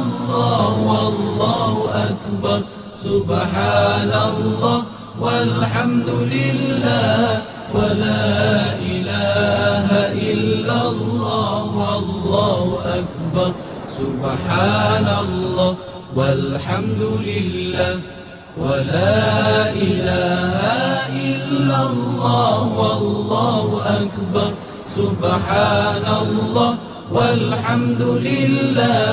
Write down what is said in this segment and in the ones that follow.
الله والله أكبر. سبحان الله والحمد لله ولا إله إلا الله والله أكبر. سبحان الله والحمد لله ولا إله إلا الله والله أكبر. سبحان الله والحمد لله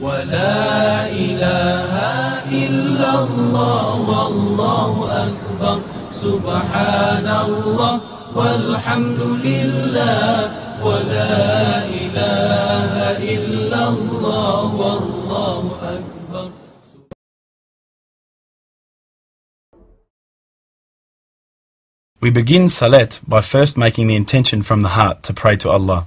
ولا إله إلا الله والله أكبر سبحان الله والحمد لله ولا إله إلا الله والله أكبر We begin Salat by first making the intention from the heart to pray to Allah.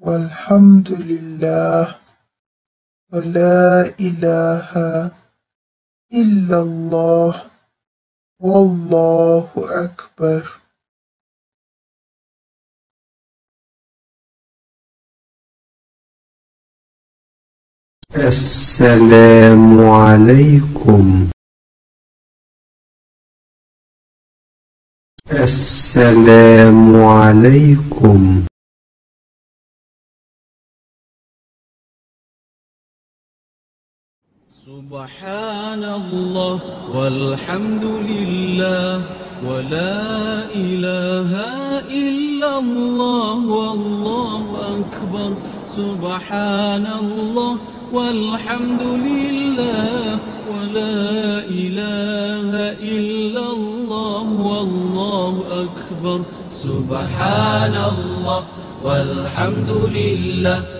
والحمد لله ولا إله إلا الله والله أكبر. السلام عليكم. السلام عليكم. سبحان الله والحمد لله ولا إله إلا الله والله أكبر سبحان الله والحمد لله ولا إله إلا الله والله أكبر سبحان الله والحمد لله